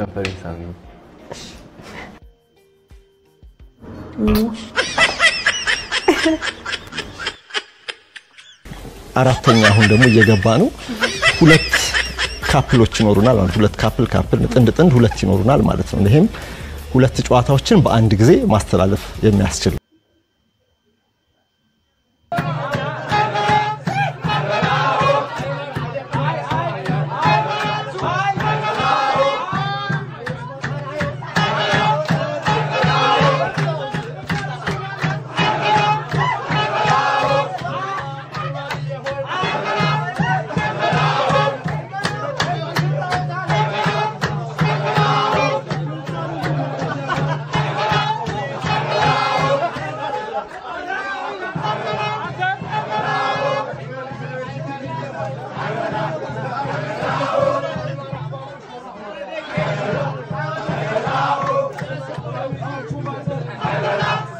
ከንፈሬን ሳሚኝ። አራተኛ አሁን ደግሞ እየገባ ነው። ሁለት couple ኦች ይኖሩናል ማለት ሁለት couple couple ጥንድ ጥንድ ሁለት ይኖሩናል ማለት ነው። ይሄም ሁለት ጨዋታዎችን በአንድ ጊዜ ማስተላለፍ የሚያስችል ありが。